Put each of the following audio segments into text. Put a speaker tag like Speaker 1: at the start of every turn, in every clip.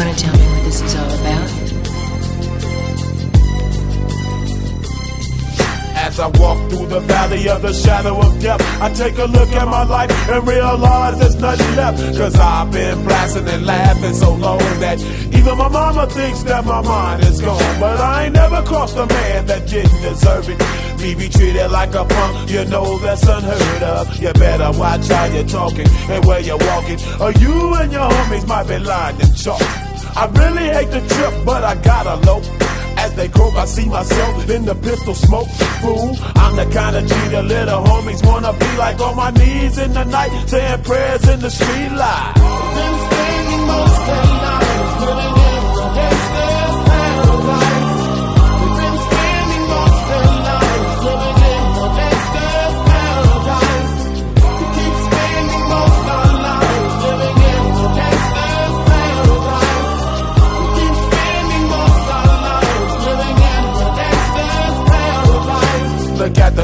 Speaker 1: Want to tell me what this is all about? As I walk through the valley of the shadow of death, I take a look at my life and realize there's nothing left. Cause I've been blasting and laughing so long that even my mama thinks that my mind is gone. But I ain't never crossed a man that didn't deserve it. Me be treated like a punk, you know that's unheard of. You better watch how you're talking and where you're walking, or you and your homies might be lying and chalk. I really hate the trip, but I gotta low. As they croak, I see myself in the pistol smoke. Fool, I'm the kind of G the little homies wanna be like on my knees in the night, saying prayers in the street light.
Speaker 2: Been spending most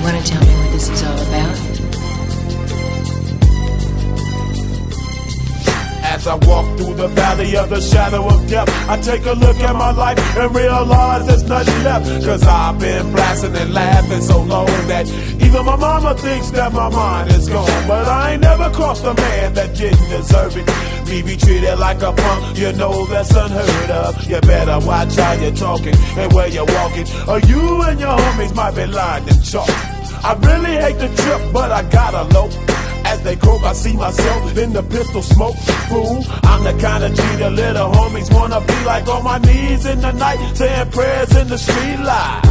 Speaker 2: You
Speaker 3: want to tell me what this is all about?
Speaker 1: As I walk through the valley of the shadow of death, I take a look at my life and realize there's nothing left. Cause I've been blasting and laughing so long that even my mama thinks that my mind is gone. But I ain't never crossed a man that didn't deserve it. Me be treated like a punk, you know that's unheard of. You better watch how you're talking and where you're walking, or you and your homies might be lined in chalk. I really hate the trip, but I gotta low. As they croak, I see myself in the pistol smoke. Fool, I'm the kind of G little homies wanna be like on my knees in the night, saying prayers in the street light.